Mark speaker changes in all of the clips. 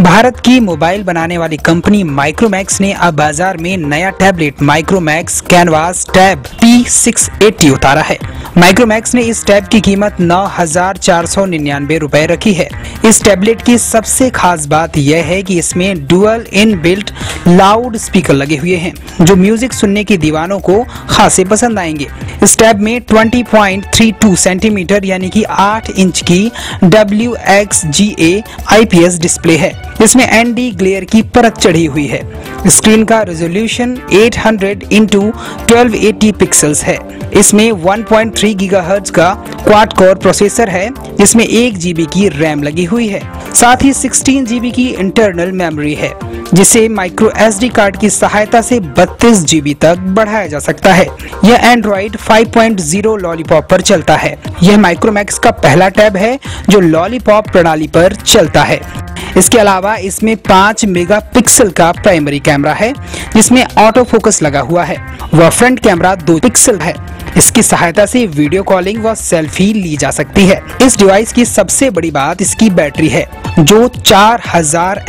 Speaker 1: भारत की मोबाइल बनाने वाली कंपनी माइक्रोमैक्स ने अब बाज़ार में नया tablet Micromax Canvas Tab P six eighty उतारा है। माइक्रोमैक्स ने इस टैब की कीमत नौ हज़ार चार सौ निन्यानवे रूपए रखी है। इस टैबलेट की सबसे खास बात यह है कि इसमें dual in built loud speaker लगे हुए हैं, जो म्यूज़िक सुनने की दीवानों को खासे पसंद आएँगे। इस टैब में 20.32 सेंटीमीटर यानी कि 8 इंच की W X G A I P S display है। इसमें एनडी ग्लेयर की परत चढ़ी हुई है। स्क्रीन का resolution 800 hundred into twelve pixels है। इसमें 1.3 गीगाहर्ट्ज का क्वाड कोर प्रोसेसर है। जिसमें एक जीबी की रैम लगी हुई है। साथ ही 16 जीबी की इंटरनल मेमोरी है। जिसे माइक्रो एसडी कार्ड की सहायता से 32 जीबी तक बढ़ाया जा सकता है। यह एंड्रॉइड 5.0 लॉलीपॉप पर चलता है। यह माइक्रोमैक्स का पहला टैब है, जो लॉलीपॉप प्रणाली पर चलता है। इसके अलावा इसमें 5 मेगापिक्सल का प्राइमरी कैमरा है, जिसमें ऑटो फोकस लगा हुआ है। वह फ्रंट कैमरा दो पिक्सल है। इसकी सहायता से वीडियो कॉलिंग व सेल्फी ली जा सकती है। इस डिवाइस की सबसे बड़ी बात इसकी बैटरी है। जो 4000 हज़ार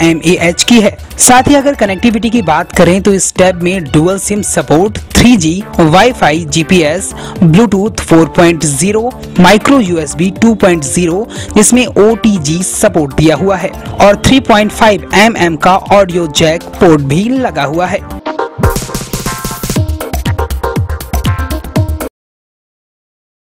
Speaker 1: की है। साथ ही अगर कनेक्टिविटी की बात करें तो इस टैब में dual SIM support 3G, WiFi GPS Bluetooth 4.0, micro USB 2.0 जिसमें जी सपोर्ट दिया हुआ है। और 3.5 mm का ऑडियो जैक पोर्ट भी लगा हुआ है।